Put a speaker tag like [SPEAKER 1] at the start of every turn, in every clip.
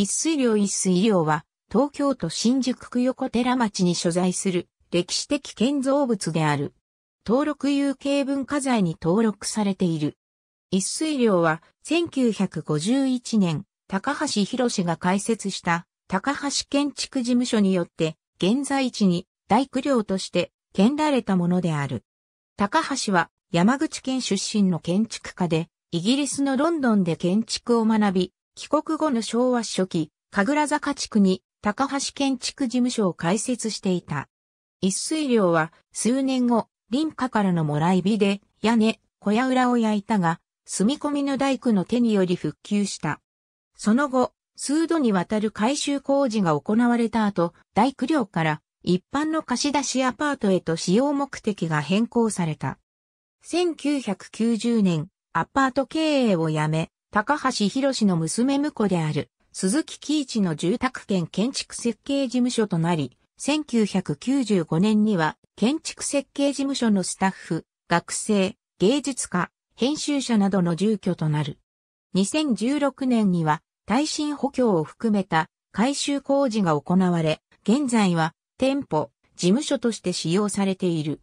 [SPEAKER 1] 一水寮一水寮は、東京都新宿区横寺町に所在する歴史的建造物である。登録有形文化財に登録されている。一水寮は1951年、高橋博が開設した高橋建築事務所によって現在地に大工寮として建られたものである。高橋は山口県出身の建築家で、イギリスのロンドンで建築を学び、帰国後の昭和初期、神楽坂地区に高橋建築事務所を開設していた。一水寮は数年後、林家からのもらい火で屋根、小屋裏を焼いたが、住み込みの大工の手により復旧した。その後、数度にわたる改修工事が行われた後、大工寮から一般の貸し出しアパートへと使用目的が変更された。1990年、アパート経営を辞め、高橋博の娘婿である鈴木喜一の住宅兼建築設計事務所となり、1995年には建築設計事務所のスタッフ、学生、芸術家、編集者などの住居となる。2016年には耐震補強を含めた改修工事が行われ、現在は店舗、事務所として使用されている。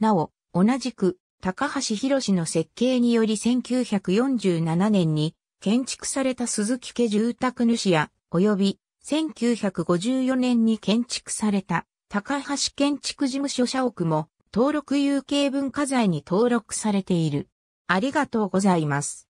[SPEAKER 1] なお、同じく高橋博の設計により1947年に建築された鈴木家住宅主や、及び1954年に建築された高橋建築事務所社屋も登録有形文化財に登録されている。ありがとうございます。